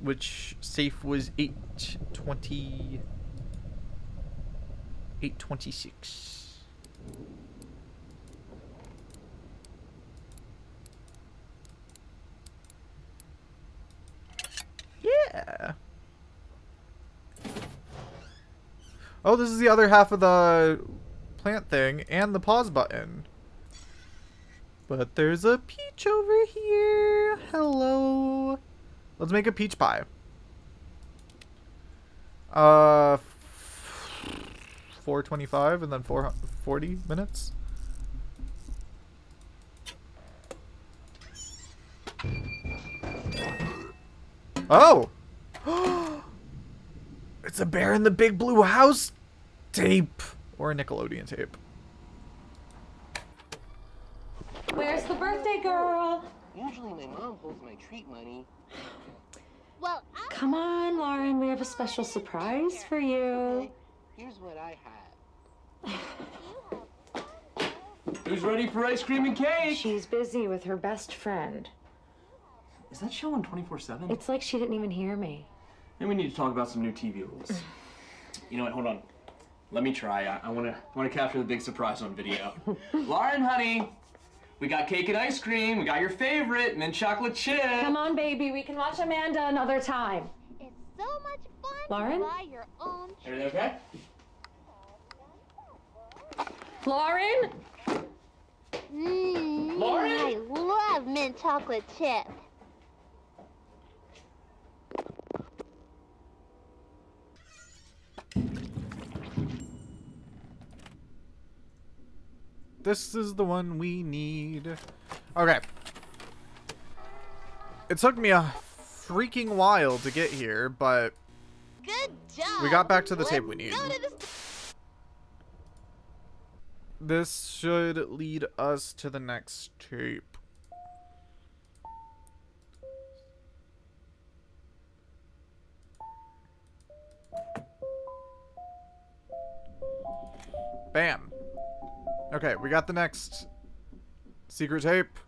which safe was 820 826 yeah. Oh this is the other half of the plant thing and the pause button. But there's a peach over here. Hello Let's make a peach pie. Uh, 425 and then 440 minutes. Oh! it's a Bear in the Big Blue House tape. Or a Nickelodeon tape. Where's the birthday girl? Usually my mom holds my treat money. Well, I come on, Lauren. We have a special surprise for you. Okay, here's what I have. Who's ready for ice cream and cake? She's busy with her best friend. Is that show on 24-7? It's like she didn't even hear me. Then we need to talk about some new TV rules. you know what? Hold on. Let me try. I, I want to want to capture the big surprise on video. Lauren, honey, we got cake and ice cream. We got your favorite, mint chocolate chip. Come on, baby. We can watch Amanda another time. It's so much fun Lauren? to buy your own Everything okay? Lauren? Mmm, Lauren? I love mint chocolate chip. This is the one we need. Okay. It took me a freaking while to get here, but Good job. we got back to the Let's tape we need. This should lead us to the next tape. Bam. Okay, we got the next secret tape.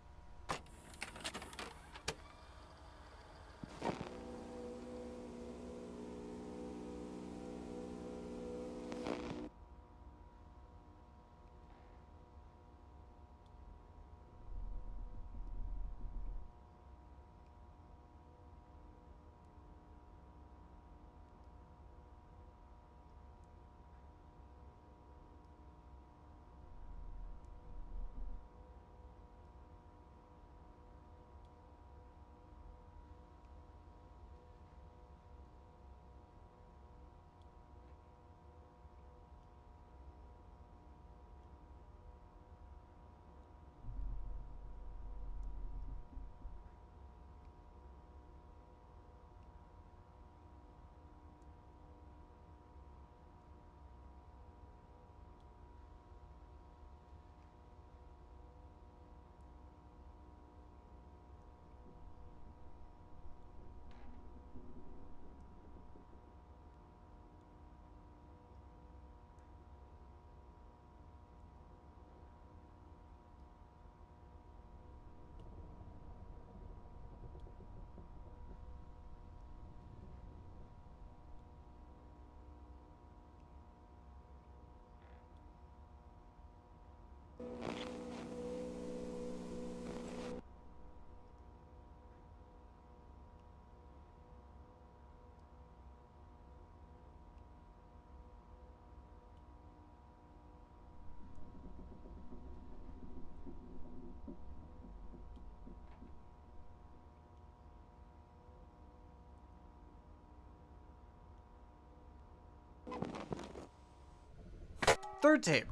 Third tape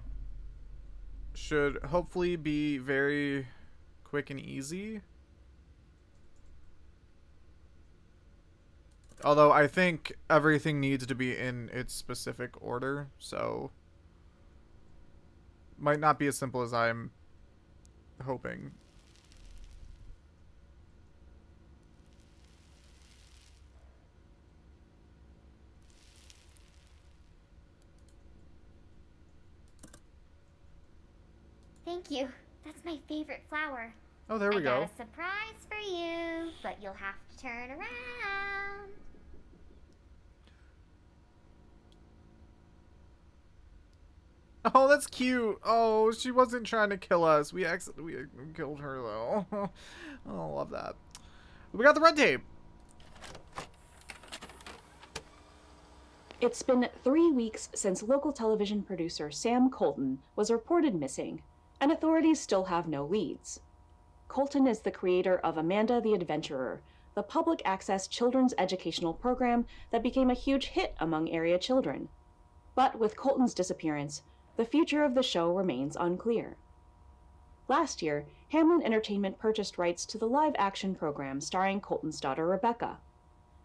should hopefully be very quick and easy. Although I think everything needs to be in its specific order, so might not be as simple as I'm hoping. Thank you. That's my favorite flower. Oh, there we I go. got a surprise for you, but you'll have to turn around. Oh, that's cute. Oh, she wasn't trying to kill us. We accidentally we killed her though. oh, love that. We got the red tape. It's been three weeks since local television producer Sam Colton was reported missing, and authorities still have no leads. Colton is the creator of Amanda the Adventurer, the public access children's educational program that became a huge hit among area children. But with Colton's disappearance, the future of the show remains unclear. Last year, Hamlin Entertainment purchased rights to the live action program starring Colton's daughter Rebecca.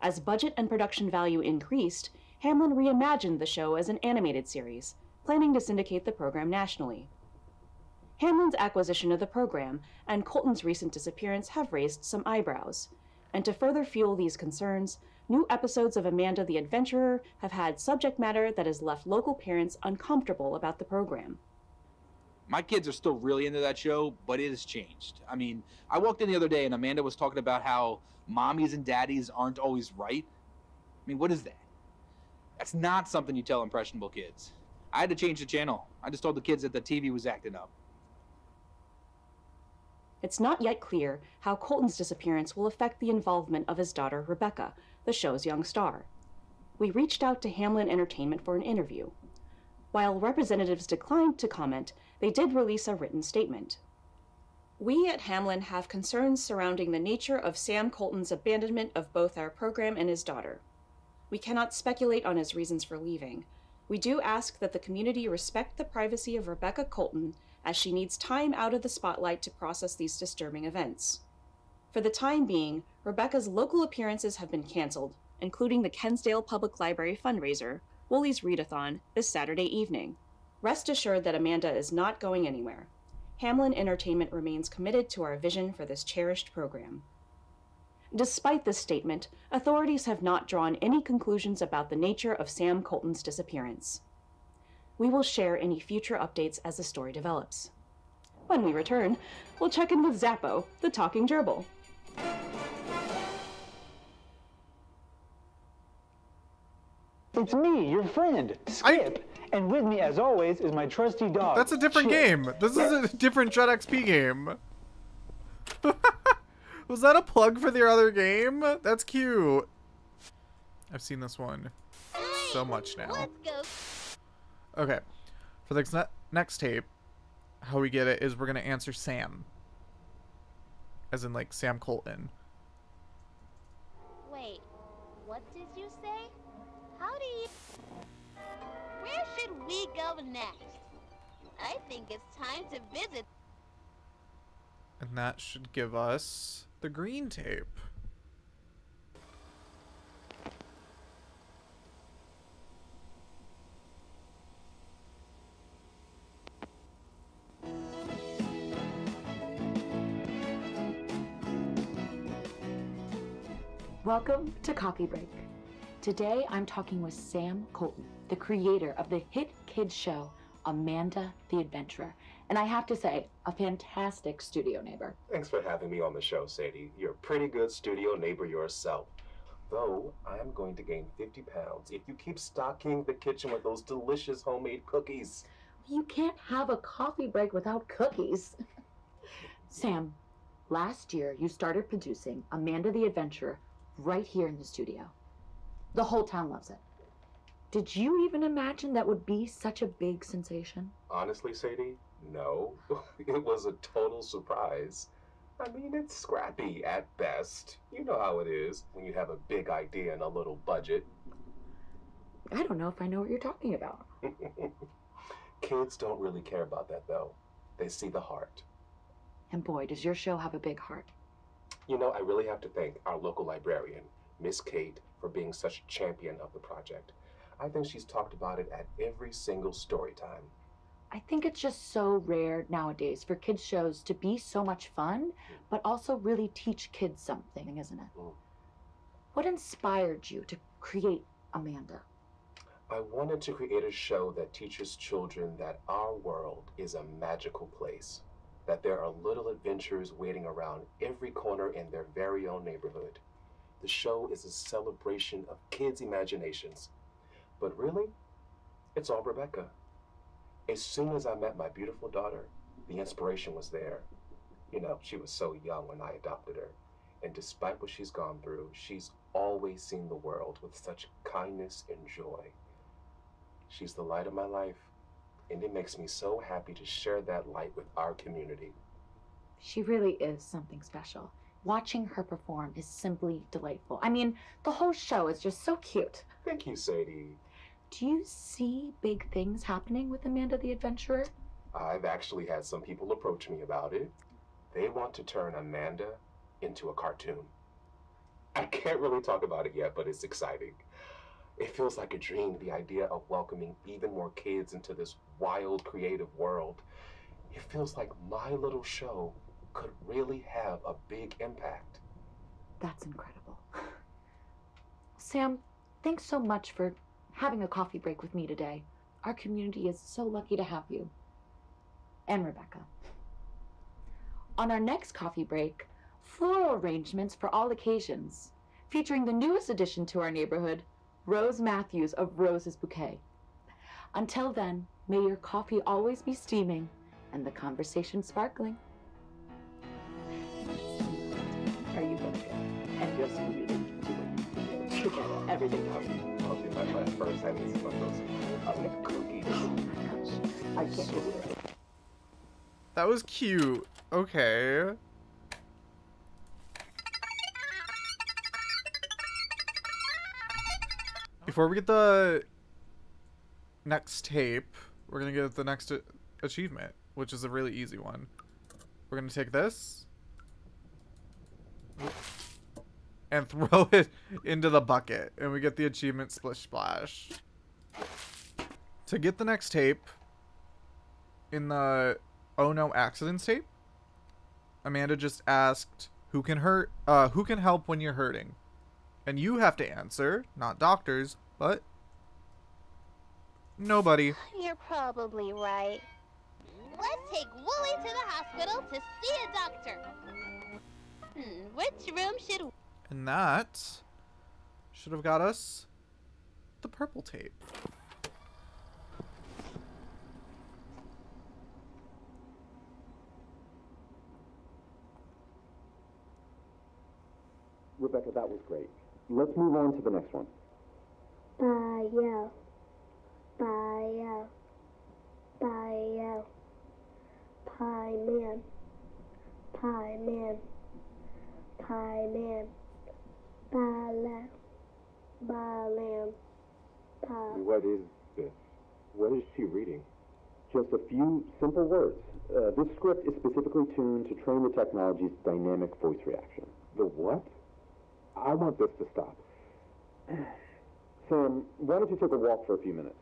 As budget and production value increased, Hamlin reimagined the show as an animated series, planning to syndicate the program nationally. Hamlin's acquisition of the program and Colton's recent disappearance have raised some eyebrows, and to further fuel these concerns, new episodes of Amanda the Adventurer have had subject matter that has left local parents uncomfortable about the program. My kids are still really into that show, but it has changed. I mean, I walked in the other day and Amanda was talking about how mommies and daddies aren't always right. I mean, what is that? That's not something you tell impressionable kids. I had to change the channel. I just told the kids that the TV was acting up. It's not yet clear how Colton's disappearance will affect the involvement of his daughter, Rebecca, the show's young star. We reached out to Hamlin Entertainment for an interview. While representatives declined to comment, they did release a written statement. We at Hamlin have concerns surrounding the nature of Sam Colton's abandonment of both our program and his daughter. We cannot speculate on his reasons for leaving. We do ask that the community respect the privacy of Rebecca Colton as she needs time out of the spotlight to process these disturbing events. For the time being, Rebecca's local appearances have been canceled, including the Kensdale Public Library fundraiser, Wooly's Readathon, this Saturday evening. Rest assured that Amanda is not going anywhere. Hamlin Entertainment remains committed to our vision for this cherished program. Despite this statement, authorities have not drawn any conclusions about the nature of Sam Colton's disappearance. We will share any future updates as the story develops. When we return, we'll check in with Zappo, the talking gerbil. It's me, your friend, Skip. And with me, as always, is my trusty dog. That's a different Chip. game. This is a different Dread XP game. Was that a plug for their other game? That's cute. I've seen this one so much now. Okay. For the ne- next tape, how we get it is we're going to answer Sam. As in, like, Sam Colton. Wait, what did you say? How do you... Where should we go next? I think it's time to visit. And that should give us the green tape. Welcome to Coffee Break. Today I'm talking with Sam Colton, the creator of the hit kids show Amanda the Adventurer. And I have to say, a fantastic studio neighbor. Thanks for having me on the show, Sadie. You're a pretty good studio neighbor yourself. Though I am going to gain 50 pounds if you keep stocking the kitchen with those delicious homemade cookies. You can't have a coffee break without cookies. Sam, last year you started producing Amanda the Adventurer right here in the studio. The whole town loves it. Did you even imagine that would be such a big sensation? Honestly, Sadie, no. it was a total surprise. I mean, it's scrappy at best. You know how it is when you have a big idea and a little budget. I don't know if I know what you're talking about. Kids don't really care about that, though. They see the heart. And boy, does your show have a big heart. You know, I really have to thank our local librarian, Miss Kate, for being such a champion of the project. I think she's talked about it at every single story time. I think it's just so rare nowadays for kids' shows to be so much fun, but also really teach kids something, isn't it? Mm. What inspired you to create Amanda? I wanted to create a show that teaches children that our world is a magical place. That there are little adventures waiting around every corner in their very own neighborhood. The show is a celebration of kids' imaginations. But really, it's all Rebecca. As soon as I met my beautiful daughter, the inspiration was there. You know, she was so young when I adopted her. And despite what she's gone through, she's always seen the world with such kindness and joy. She's the light of my life, and it makes me so happy to share that light with our community. She really is something special. Watching her perform is simply delightful. I mean, the whole show is just so cute. Thank you, Sadie. Do you see big things happening with Amanda the Adventurer? I've actually had some people approach me about it. They want to turn Amanda into a cartoon. I can't really talk about it yet, but it's exciting. It feels like a dream, the idea of welcoming even more kids into this wild, creative world. It feels like my little show could really have a big impact. That's incredible. Sam, thanks so much for having a coffee break with me today. Our community is so lucky to have you. And Rebecca. On our next coffee break, floral arrangements for all occasions, featuring the newest addition to our neighborhood, Rose Matthews of Rose's Bouquet. Until then, may your coffee always be steaming and the conversation sparkling. Are you going to? And Yes, we do. you get it. Everything else. I'll do my my first time eating one of those um, cookies. I can't believe it. That was cute. Okay. Before we get the next tape, we're gonna get the next achievement, which is a really easy one. We're gonna take this and throw it into the bucket, and we get the achievement Splish Splash. To get the next tape, in the oh no accidents tape, Amanda just asked who can hurt, uh, who can help when you're hurting, and you have to answer, not doctors, but nobody. You're probably right. Let's take Wooly to the hospital to see a doctor. Hmm, which room should And that should have got us the purple tape. Rebecca, that was great. Let's move on to the next one. Bio. Bio. Bio. Pie man. Pie man. Pie man. Bala. Balam. Pie. What is this? What is she reading? Just a few simple words. Uh, this script is specifically tuned to train the technology's dynamic voice reaction. The what? I want this to stop. Sam, why don't you take a walk for a few minutes?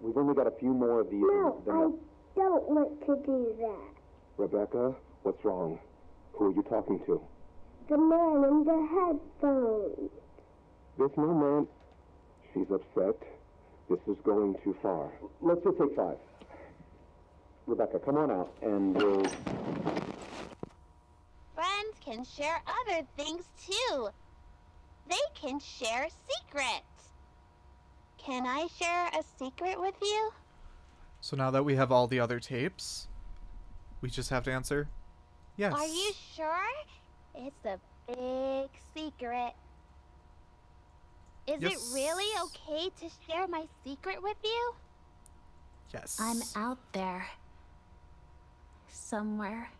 We've only got a few more of these. No, I don't want to do that. Rebecca, what's wrong? Who are you talking to? The man in the headphones. This no man. She's upset. This is going too far. Let's just take five. Rebecca, come on out, and we'll. friends can share other things too? They can share secrets. Can I share a secret with you? So now that we have all the other tapes, we just have to answer yes. Are you sure? It's a big secret. Is Yes. it really okay to share my secret with you? Yes. I'm out there. Somewhere.